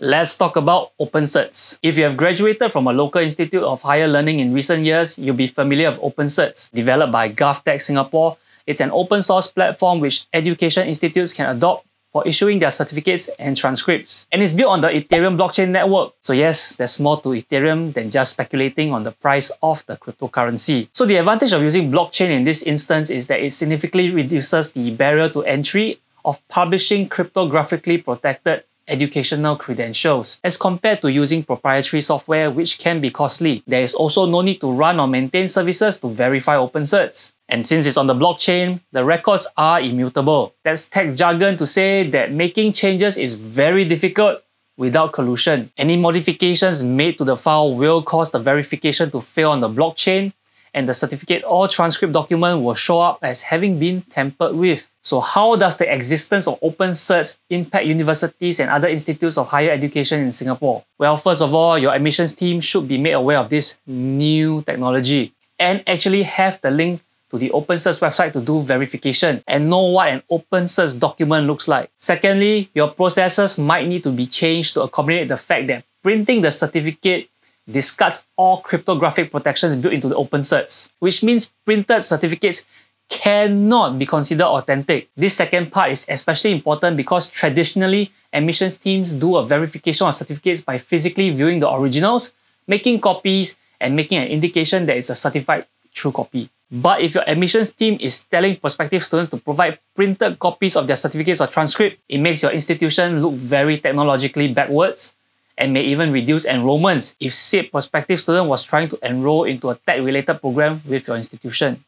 Let's talk about open OpenCerts. If you have graduated from a local institute of higher learning in recent years, you'll be familiar with OpenCerts. Developed by GovTech Singapore, it's an open source platform which education institutes can adopt for issuing their certificates and transcripts. And it's built on the Ethereum blockchain network. So yes, there's more to Ethereum than just speculating on the price of the cryptocurrency. So the advantage of using blockchain in this instance is that it significantly reduces the barrier to entry of publishing cryptographically protected educational credentials. As compared to using proprietary software which can be costly, there is also no need to run or maintain services to verify open certs. And since it's on the blockchain, the records are immutable. That's tech jargon to say that making changes is very difficult without collusion. Any modifications made to the file will cause the verification to fail on the blockchain and the certificate or transcript document will show up as having been tampered with. So how does the existence of open certs impact universities and other institutes of higher education in Singapore? Well, first of all, your admissions team should be made aware of this new technology and actually have the link to the OpenCerts website to do verification and know what an OpenCerts document looks like. Secondly, your processes might need to be changed to accommodate the fact that printing the certificate discards all cryptographic protections built into the OpenCerts, which means printed certificates cannot be considered authentic. This second part is especially important because traditionally, admissions teams do a verification of certificates by physically viewing the originals, making copies, and making an indication that it's a certified true copy. But if your admissions team is telling prospective students to provide printed copies of their certificates or transcript, it makes your institution look very technologically backwards and may even reduce enrollments if said prospective student was trying to enroll into a tech-related program with your institution.